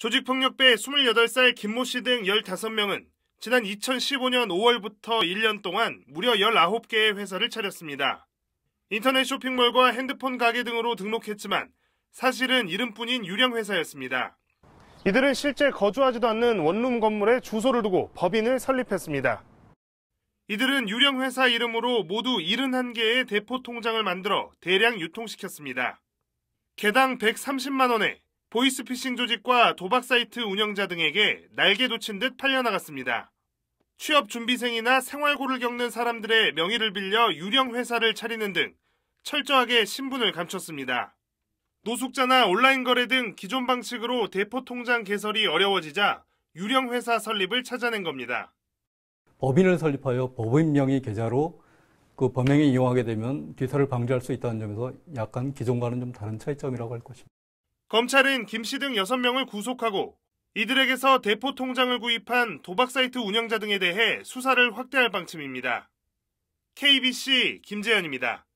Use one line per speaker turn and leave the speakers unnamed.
조직폭력배 28살 김모 씨 등 15명은 지난 2015년 5월부터 1년 동안 무려 19개의 회사를 차렸습니다. 인터넷 쇼핑몰과 핸드폰 가게 등으로 등록했지만 사실은 이름뿐인 유령 회사였습니다. 이들은 실제 거주하지도 않는 원룸 건물에 주소를 두고 법인을 설립했습니다. 이들은 유령 회사 이름으로 모두 71개의 대포 통장을 만들어 대량 유통시켰습니다. 개당 130만 원에 보이스피싱 조직과 도박 사이트 운영자 등에게 날개 돋친 듯 팔려나갔습니다. 취업 준비생이나 생활고를 겪는 사람들의 명의를 빌려 유령 회사를 차리는 등 철저하게 신분을 감췄습니다. 노숙자나 온라인 거래 등 기존 방식으로 대포 통장 개설이 어려워지자 유령 회사 설립을 찾아낸 겁니다.
법인을 설립하여 법인 명의 계좌로 그 범행에 이용하게 되면 뒤탈을 방지할 수 있다는 점에서 약간 기존과는 좀 다른 차이점이라고 할 것입니다.
검찰은 김씨 등 6명을 구속하고 이들에게서 대포 통장을 구입한 도박 사이트 운영자 등에 대해 수사를 확대할 방침입니다. KBC 김재현입니다.